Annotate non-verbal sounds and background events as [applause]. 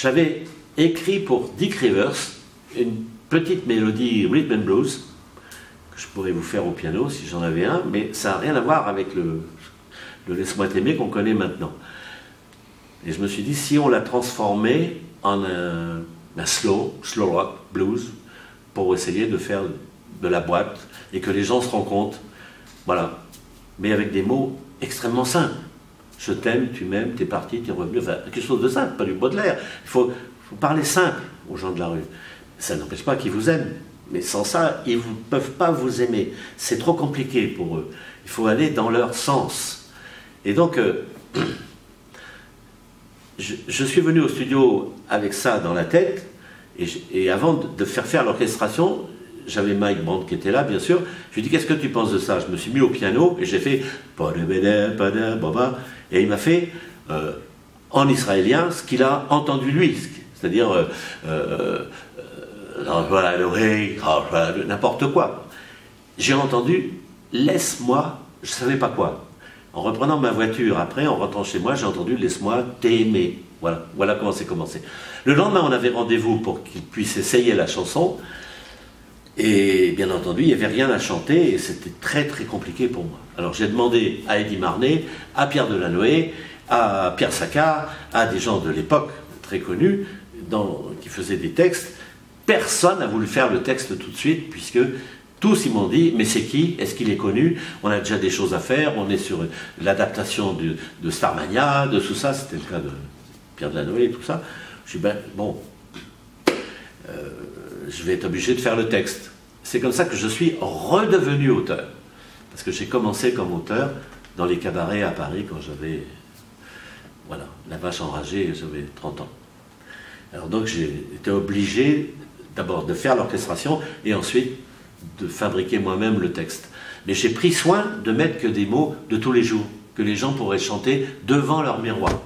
j'avais écrit pour Dick Rivers une petite mélodie rhythm and blues que je pourrais vous faire au piano si j'en avais un, mais ça n'a rien à voir avec le, Laisse-moi t'aimer qu'on connaît maintenant. Et je me suis dit, si on l'a transformé en un, un slow, slow rock, blues, pour essayer de faire de la boîte et que les gens se rendent compte, voilà, mais avec des mots extrêmement simples. Je t'aime, tu m'aimes, t'es parti, t'es revenu, enfin, quelque chose de simple, pas du Baudelaire. Il faut, parler simple aux gens de la rue. Ça n'empêche pas qu'ils vous aiment, mais sans ça, ils ne peuvent pas vous aimer. C'est trop compliqué pour eux. Il faut aller dans leur sens. Et donc, euh, [clears throat] je, suis venu au studio avec ça dans la tête, et, avant de, faire faire l'orchestration, j'avais Mike Brandt qui était là, bien sûr. Je lui ai dit Qu'est-ce que tu penses de ça? Je me suis mis au piano et j'ai fait et il m'a fait euh, en israélien ce qu'il a entendu lui, c'est-à-dire euh, euh, n'importe quoi. J'ai entendu Laisse-moi, je ne savais pas quoi. En reprenant ma voiture après, en rentrant chez moi, j'ai entendu Laisse-moi t'aimer. Voilà, voilà comment c'est commencé. Le lendemain, on avait rendez-vous pour qu'il puisse essayer la chanson. Et bien entendu, il n'y avait rien à chanter et c'était très très compliqué pour moi. Alors j'ai demandé à Eddie Marnet, à Pierre Delanoë, à Pierre Saccard, à des gens de l'époque très connus qui faisaient des textes. Personne n'a voulu faire le texte tout de suite puisque tous ils m'ont dit mais c'est qui? Est-ce qu'il est connu? On a déjà des choses à faire. On est sur l'adaptation de, de Starmania, de tout ça. C'était le cas de Pierre Delanoë et tout ça. Je dis ben bon, je vais être obligé de faire le texte. C'est comme ça que je suis redevenu auteur. Parce que j'ai commencé comme auteur dans les cabarets à Paris quand j'avais, voilà, la vache enragée, j'avais 30 ans. Alors donc j'ai été obligé d'abord de faire l'orchestration et ensuite de fabriquer moi-même le texte. Mais j'ai pris soin de mettre que des mots de tous les jours, que les gens pourraient chanter devant leur miroir.